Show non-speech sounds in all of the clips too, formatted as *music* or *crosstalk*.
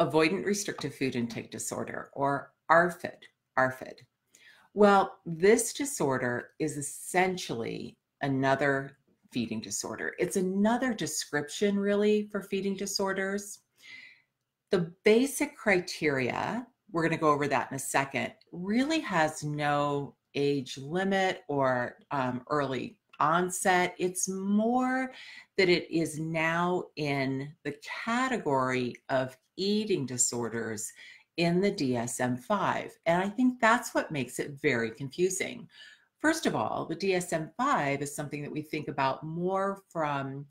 avoidant restrictive food intake disorder, or ARFID. ARFID. Well, this disorder is essentially another feeding disorder. It's another description, really, for feeding disorders. The basic criteria, we're going to go over that in a second, really has no age limit or um, early onset. It's more that it is now in the category of eating disorders in the DSM 5. And I think that's what makes it very confusing. First of all, the DSM 5 is something that we think about more from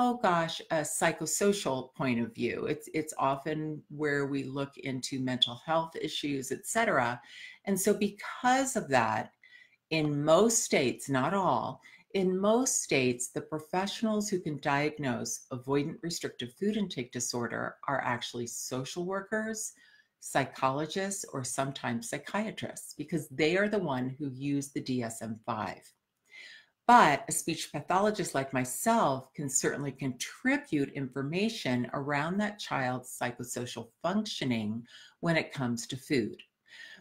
oh gosh, a psychosocial point of view. It's it's often where we look into mental health issues, etc. And so because of that, in most states, not all, in most states, the professionals who can diagnose avoidant restrictive food intake disorder are actually social workers, psychologists, or sometimes psychiatrists, because they are the one who use the DSM-5. But a speech pathologist like myself can certainly contribute information around that child's psychosocial functioning when it comes to food.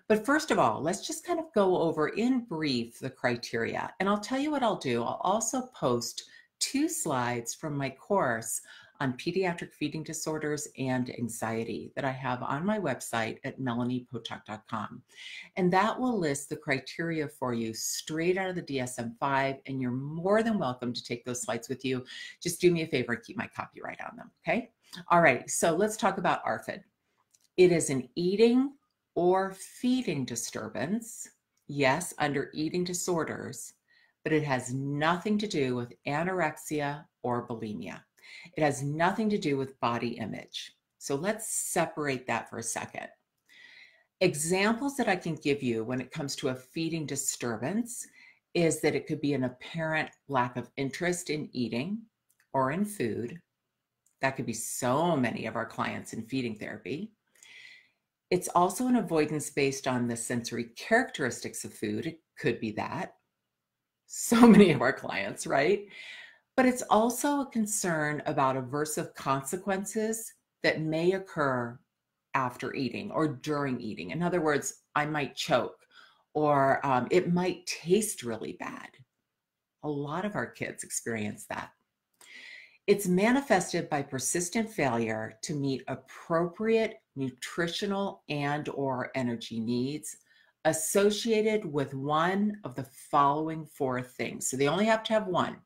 But first of all, let's just kind of go over in brief the criteria. And I'll tell you what I'll do. I'll also post two slides from my course on pediatric feeding disorders and anxiety that I have on my website at melaniepotock.com. And that will list the criteria for you straight out of the DSM 5. And you're more than welcome to take those slides with you. Just do me a favor and keep my copyright on them. Okay. All right. So let's talk about ARFID. It is an eating or feeding disturbance. Yes, under eating disorders, but it has nothing to do with anorexia or bulimia. It has nothing to do with body image. So let's separate that for a second. Examples that I can give you when it comes to a feeding disturbance is that it could be an apparent lack of interest in eating or in food. That could be so many of our clients in feeding therapy. It's also an avoidance based on the sensory characteristics of food. It could be that. So *laughs* many of our clients, right? but it's also a concern about aversive consequences that may occur after eating or during eating. In other words, I might choke or um, it might taste really bad. A lot of our kids experience that. It's manifested by persistent failure to meet appropriate nutritional and or energy needs associated with one of the following four things. So they only have to have one.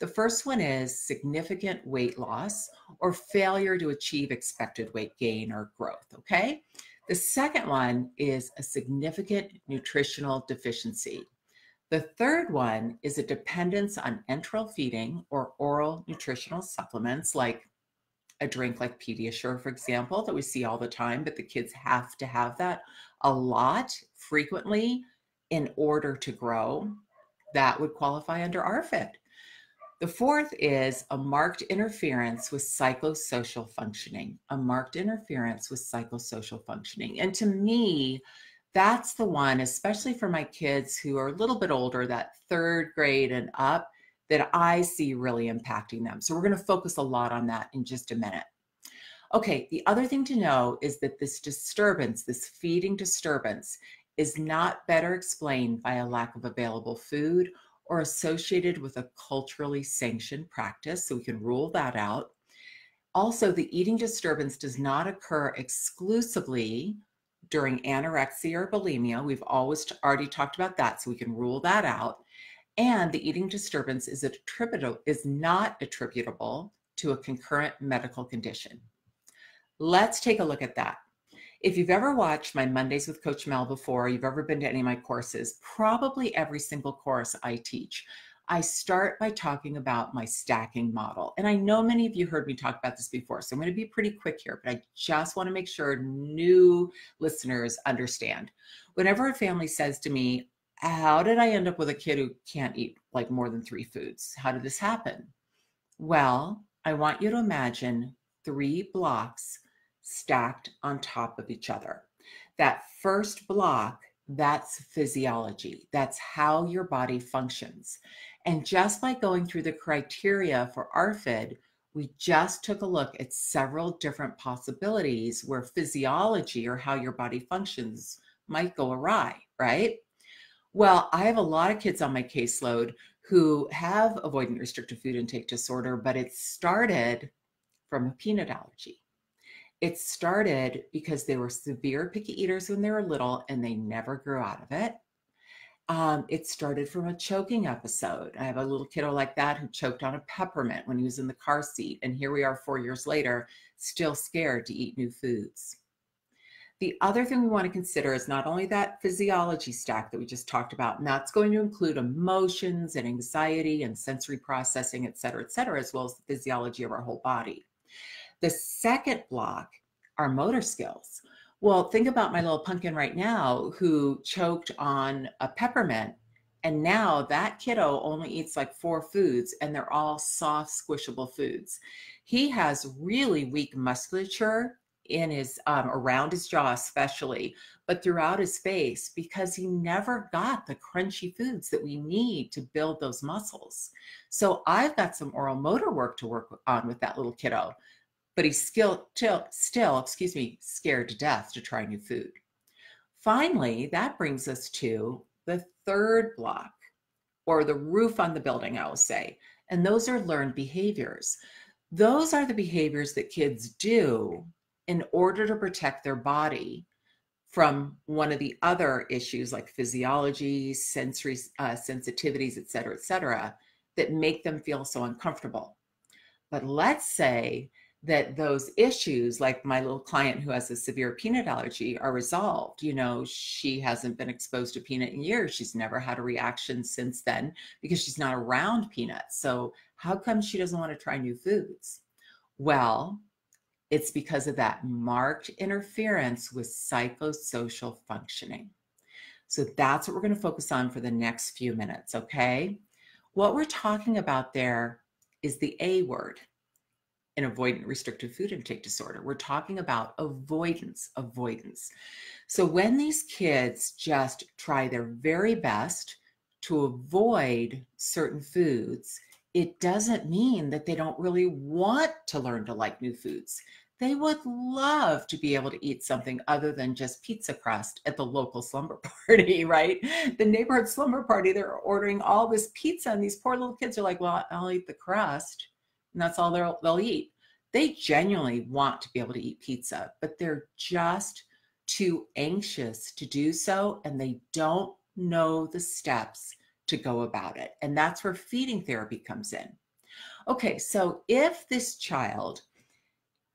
The first one is significant weight loss or failure to achieve expected weight gain or growth. Okay. The second one is a significant nutritional deficiency. The third one is a dependence on enteral feeding or oral nutritional supplements like a drink like Pediasure, for example, that we see all the time, but the kids have to have that a lot frequently in order to grow. That would qualify under ARFID. The fourth is a marked interference with psychosocial functioning, a marked interference with psychosocial functioning. And to me, that's the one, especially for my kids who are a little bit older, that third grade and up, that I see really impacting them. So we're going to focus a lot on that in just a minute. Okay, the other thing to know is that this disturbance, this feeding disturbance, is not better explained by a lack of available food or associated with a culturally sanctioned practice, so we can rule that out. Also, the eating disturbance does not occur exclusively during anorexia or bulimia. We've always already talked about that, so we can rule that out. And the eating disturbance is attributable is not attributable to a concurrent medical condition. Let's take a look at that. If you've ever watched my Mondays with Coach Mel before, you've ever been to any of my courses, probably every single course I teach, I start by talking about my stacking model. And I know many of you heard me talk about this before, so I'm going to be pretty quick here, but I just want to make sure new listeners understand. Whenever a family says to me, How did I end up with a kid who can't eat like more than three foods? How did this happen? Well, I want you to imagine three blocks stacked on top of each other. That first block, that's physiology. That's how your body functions. And just by going through the criteria for ARFID, we just took a look at several different possibilities where physiology or how your body functions might go awry, right? Well, I have a lot of kids on my caseload who have avoidant restrictive food intake disorder, but it started from a peanut allergy. It started because they were severe picky eaters when they were little and they never grew out of it. Um, it started from a choking episode. I have a little kiddo like that who choked on a peppermint when he was in the car seat. And here we are four years later, still scared to eat new foods. The other thing we want to consider is not only that physiology stack that we just talked about, and that's going to include emotions and anxiety and sensory processing, et cetera, et cetera, as well as the physiology of our whole body. The second block are motor skills. Well, think about my little pumpkin right now who choked on a peppermint. And now that kiddo only eats like four foods and they're all soft, squishable foods. He has really weak musculature in his um, around his jaw especially but throughout his face because he never got the crunchy foods that we need to build those muscles so i've got some oral motor work to work on with that little kiddo but he's still, still, excuse me, scared to death to try new food. Finally, that brings us to the third block, or the roof on the building, I will say. And those are learned behaviors. Those are the behaviors that kids do in order to protect their body from one of the other issues like physiology, sensory uh, sensitivities, et cetera, et cetera, that make them feel so uncomfortable. But let's say that those issues like my little client who has a severe peanut allergy are resolved. You know she hasn't been exposed to peanut in years. She's never had a reaction since then because she's not around peanuts. So how come she doesn't want to try new foods? Well it's because of that marked interference with psychosocial functioning. So that's what we're going to focus on for the next few minutes okay? What we're talking about there is the a word an avoidant restrictive food intake disorder. We're talking about avoidance, avoidance. So when these kids just try their very best to avoid certain foods, it doesn't mean that they don't really want to learn to like new foods. They would love to be able to eat something other than just pizza crust at the local slumber *laughs* party, right? The neighborhood slumber party, they're ordering all this pizza, and these poor little kids are like, Well, I'll eat the crust and that's all they'll, they'll eat. They genuinely want to be able to eat pizza, but they're just too anxious to do so and they don't know the steps to go about it. And that's where feeding therapy comes in. Okay, so if this child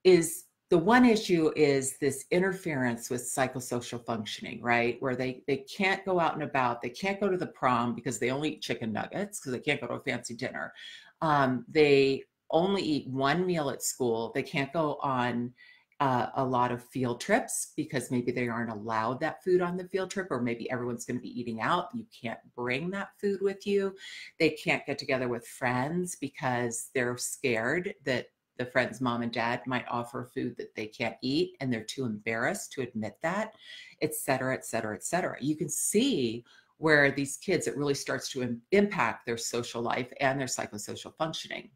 is the one issue is this interference with psychosocial functioning, right? Where they they can't go out and about, they can't go to the prom because they only eat chicken nuggets because they can't go to a fancy dinner. Um, they only eat one meal at school. They can't go on uh, a lot of field trips because maybe they aren't allowed that food on the field trip, or maybe everyone's going to be eating out. You can't bring that food with you. They can't get together with friends because they're scared that the friend's mom and dad might offer food that they can't eat and they're too embarrassed to admit that, et cetera, et cetera, et cetera. You can see where these kids, it really starts to impact their social life and their psychosocial functioning.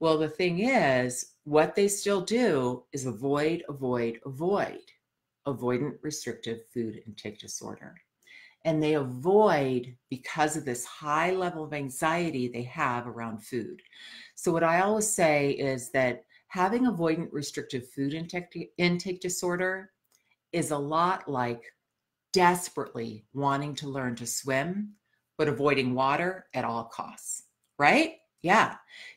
Well, the thing is, what they still do is avoid, avoid, avoid avoidant restrictive food intake disorder. And they avoid because of this high level of anxiety they have around food. So, what I always say is that having avoidant restrictive food intake, intake disorder is a lot like desperately wanting to learn to swim, but avoiding water at all costs, right? Yeah,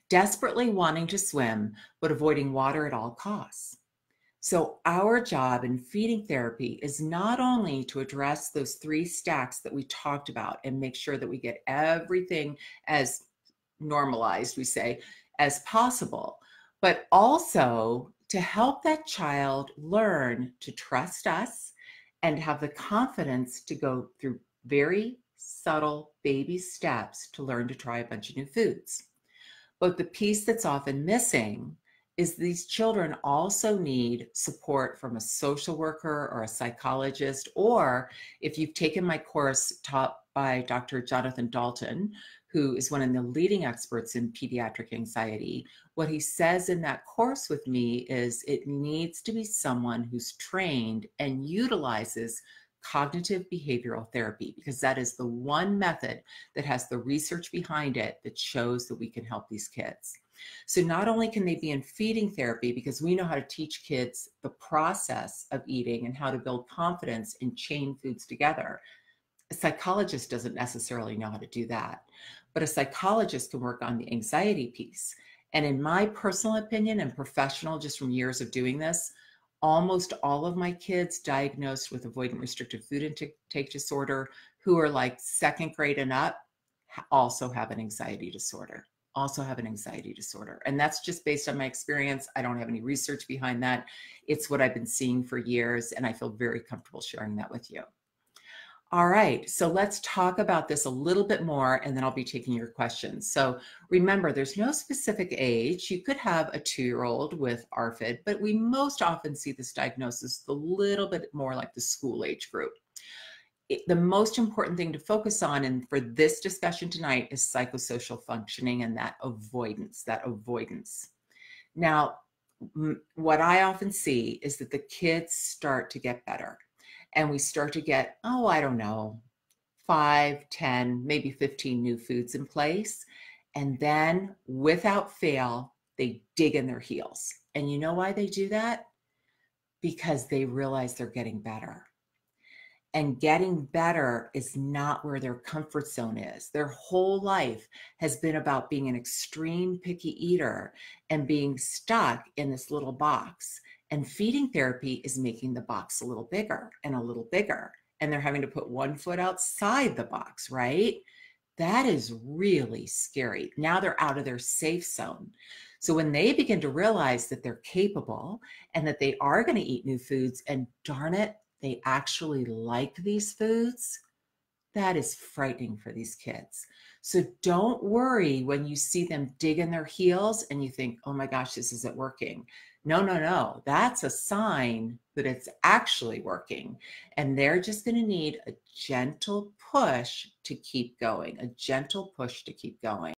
desperately wanting to swim, but avoiding water at all costs. So, our job in feeding therapy is not only to address those three stacks that we talked about and make sure that we get everything as normalized, we say, as possible, but also to help that child learn to trust us and have the confidence to go through very subtle baby steps to learn to try a bunch of new foods. But the piece that's often missing is these children also need support from a social worker or a psychologist, or if you've taken my course taught by Dr. Jonathan Dalton, who is one of the leading experts in pediatric anxiety, what he says in that course with me is it needs to be someone who's trained and utilizes cognitive behavioral therapy because that is the one method that has the research behind it that shows that we can help these kids. So not only can they be in feeding therapy because we know how to teach kids the process of eating and how to build confidence and chain foods together. A psychologist doesn't necessarily know how to do that, but a psychologist can work on the anxiety piece. And in my personal opinion and professional, just from years of doing this, almost all of my kids diagnosed with avoidant restrictive food intake disorder who are like second grade and up also have an anxiety disorder also have an anxiety disorder. And that's just based on my experience. I don't have any research behind that. It's what i've been seeing for years and i feel very comfortable sharing that with you all right, so let's talk about this a little bit more and then I'll be taking your questions. So remember, there's no specific age. You could have a two year old with ARFID, but we most often see this diagnosis a little bit more like the school age group. It, the most important thing to focus on, and for this discussion tonight, is psychosocial functioning and that avoidance, that avoidance. Now, what I often see is that the kids start to get better and we start to get, oh, I don't know, five, ten, maybe 15 new foods in place. And then without fail, they dig in their heels. And you know why they do that? Because they realize they're getting better. And getting better is not where their comfort zone is. Their whole life has been about being an extreme picky eater and being stuck in this little box. And feeding therapy is making the box a little bigger and a little bigger. And they're having to put one foot outside the box, right? That is really scary. Now they're out of their safe zone. So when they begin to realize that they're capable and that they are going to eat new foods, and darn it, they actually like these foods, that is frightening for these kids. So don't worry when you see them dig in their heels and you think, oh my gosh, this isn't working. No, no, no. That's a sign that it's actually working. And they're just going to need a gentle push to keep going, a gentle push to keep going.